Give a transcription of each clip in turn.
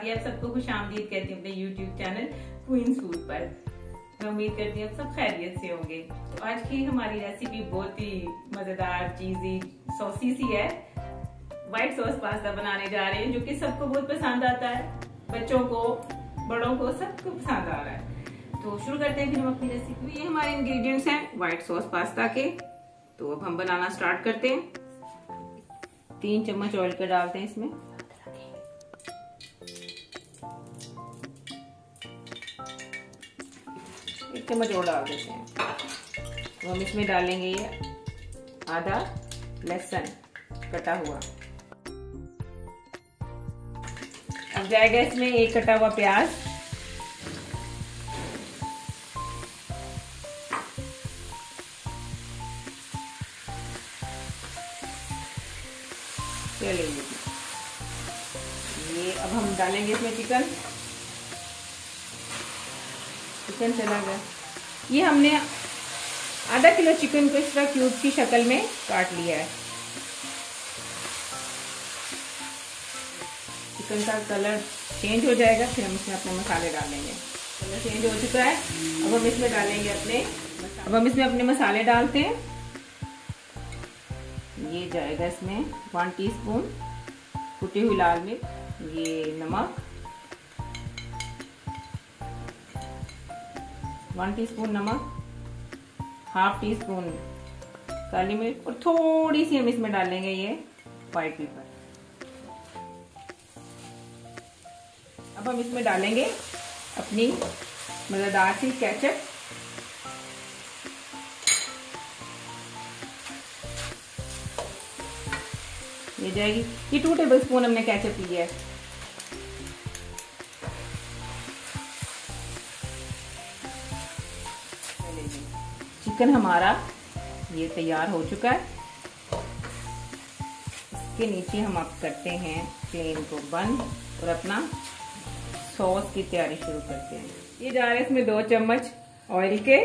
सादी आप सबको खुश आमदीद कहती हूँ अपने यूट्यूब चैनल क्वींस फ़ूड पर। मैं उम्मीद करती हूँ आप सब खैरियत से होंगे। तो आज की हमारी रेसिपी बहुत ही मज़ेदार चीजी सॉसी सी है। व्हाइट सॉस पास्ता बनाने जा रहे हैं, जो कि सबको बहुत पसंद आता है। बच्चों को, बड़ों को सबको पसंद आ रहा है। तो शुरू करते हैं फिर हम अपनी रेसिपी ये हमारे इंग्रेडिएंट्स हैं व्हाइट सॉस पास्ता के। तो अब हम बनाना स्टार्ट करते हैं। तीन चम्मच ऑयल का डालते हैं इसमें। एक चम्मच और डाल देते हैं। तो हम इसमें डालेंगे ये आधा लहसुन कटा हुआ। अब जाएगा इसमें एक कटा हुआ प्याज। ये अब हम डालेंगे इसमें चिकन। चिकन चला गया। ये हमने आधा किलो चिकन को इस तरह क्यूब की शक्ल में काट लिया है। चिकन का कलर चेंज हो जाएगा, फिर हम इसमें अपने मसाले डालेंगे। कलर चेंज हो चुका है। अब हम इसमें डालेंगे अपने अब हम इसमें अपने मसाले डालते हैं। ये जाएगा इसमें वन टीस्पून कुटी हुई लाल मिर्च, ये नमक। वन टीस्पून नमक हाफ़ टी स्पून काली मिर्च और थोड़ी सी हम इसमें डालेंगे ये व्हाइट पेपर अब हम इसमें डालेंगे अपनी मज़ेदार सी केचप ये जाएगी। ये टू टेबल स्पून हमने कैचअप लिया है। चिकन हमारा ये तैयार हो चुका है। इसके नीचे हम अब करते हैं फ्लेम को बंद और अपना सॉस की तैयारी शुरू करते हैं। ये जा रहे हैं इसमें दो चम्मच ऑयल के।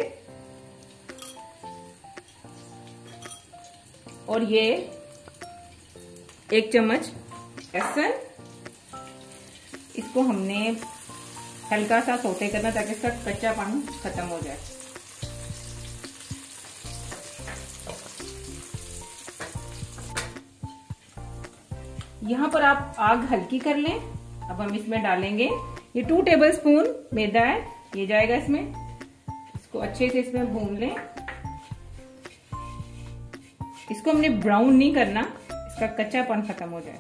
और ये एक चम्मच एसन इसको हमने हल्का सा सोते करना ताकि इसका कच्चा पानी खत्म हो जाए। यहाँ पर आप आग हल्की कर लें। अब हम इसमें डालेंगे। ये टू टेबल स्पून मैदा है। ये जाएगा इसमें। इसको अच्छे से इसमें भून लें। इसको हमने ब्राउन नहीं करना। इसका कच्चापन खत्म हो जाए।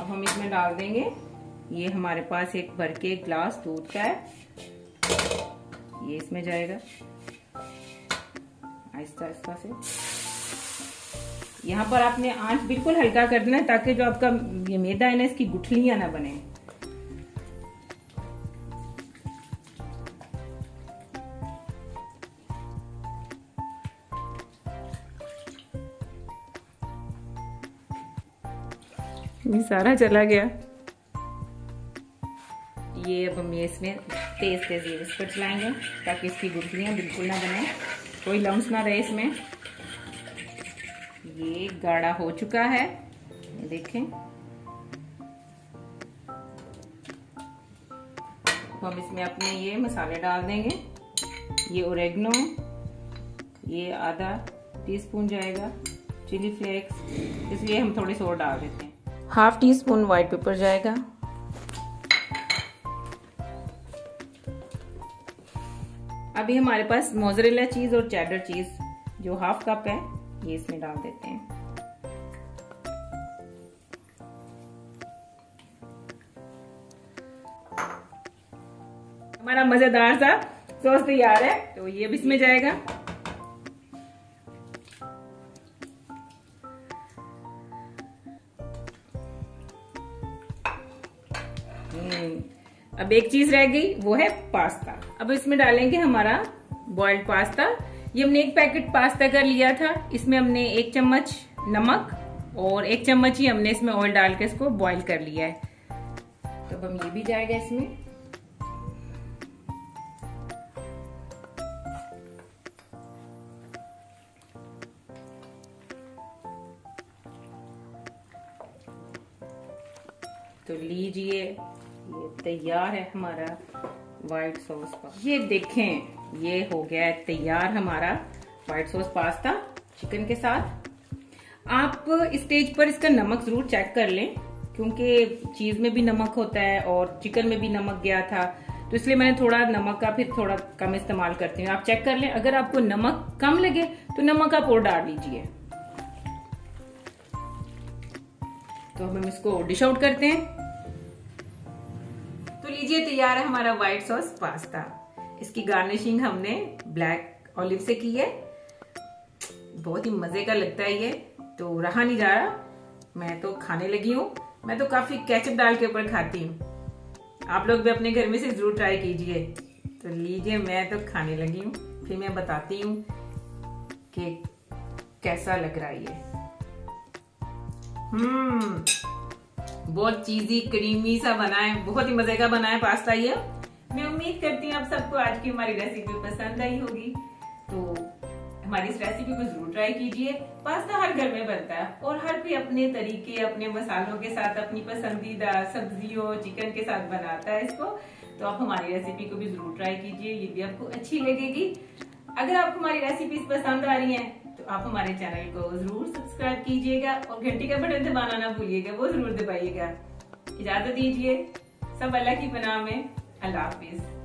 अब हम इसमें डाल देंगे। ये हमारे पास एक भर के ग्लास दूध का है। ये इसमें जाएगा। आहिस्ता आहिस्ता से। यहाँ पर आपने आँच बिल्कुल हल्का कर देना है ताकि जो आपका ये मैदा है ना, इसकी गुठलियाँ ना बने। ये सारा चला गया। ये अब हम ये इसमें तेज तेज ये पर चलाएँगे ताकि इसकी गुठलियाँ बिल्कुल ना बने। कोई लम्स ना रहे इसमें। ये गाढ़ा हो चुका है। देखें। तो हम इसमें अपने ये मसाले डाल देंगे। ये ओरेगनो ये आधा टीस्पून जाएगा। चिली फ्लेक्स इसलिए हम थोड़े से और डाल देते हैं। Half teaspoon white pepper जाएगा। अभी हमारे पास मोजरेला चीज़ और चैडर चीज़ जो हाफ़ कप है ये इसमें डाल देते हैं। हमारा मज़ेदार सा सॉस तैयार है तो ये भी इसमें जाएगा। अब एक चीज़ रह गई, वो है पास्ता। अब इसमें डालेंगे हमारा बॉइल्ड पास्ता। ये हमने एक पैकेट पास्ता कर लिया था। इसमें हमने एक चम्मच नमक और एक चम्मच ही हमने इसमें ऑयल डाल के इसको बॉईल कर लिया है। तो अब हम ये भी जाएगा इसमें। तो लीजिए, ये तैयार है हमारा। व्हाइट सॉस पास्ता ये देखें, ये हो गया तैयार हमारा व्हाइट सॉस पास्ता चिकन के साथ। आप स्टेज पर इसका नमक ज़रूर चेक कर लें, क्योंकि चीज़ में भी नमक होता है और चिकन में भी नमक गया था। तो इसलिए मैंने थोड़ा नमक का फिर थोड़ा कम इस्तेमाल करती हूँ। आप चेक कर लें, अगर आपको नमक कम लगे तो नमक आप और डाल लीजिए तो हम इसको डिश आउट करते हैं। लीजिए तैयार है हमारा व्हाइट सॉस पास्ता इसकी गार्निशिंग हमने ब्लैक ऑलिव से की है. बहुत ही मज़े का लगता है ये. तो रहा नहीं जा रहा. मैं तो खाने लगी हूँ. मैं तो काफ़ी केचप डाल के ऊपर खाती हूँ. आप लोग भी अपने घर में से ज़रूर ट्राई कीजिए. तो लीजिए, मैं तो खाने लगी हूँ. फिर मैं बताती हूँ कि कैसा लग रहा है ये. हम्म बहुत चीजी क्रीमी सा बना है बहुत ही मज़े का बना है पास्ता ये। मैं उम्मीद करती हूँ आप सबको आज की हमारी रेसिपी पसंद आई होगी। तो हमारी इस रेसिपी को ज़रूर ट्राई कीजिए। पास्ता हर घर में बनता है और हर कोई अपने तरीके, अपने मसालों के साथ, अपनी पसंदीदा सब्जियों चिकन के साथ बनाता है इसको। तो आप हमारी रेसिपी को भी ज़रूर ट्राई कीजिए। ये भी आपको अच्छी लगेगी। अगर आपको हमारी रेसिपी पसंद आ रही है तो आप हमारे चैनल को ज़रूर सब्सक्राइब कीजिएगा और घंटी का बटन दबाना ना भूलिएगा, वो ज़रूर दबाइएगा। इजाज़त दीजिए। सब अल्लाह की पनाह में, अल्लाह हाफिज।